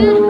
you.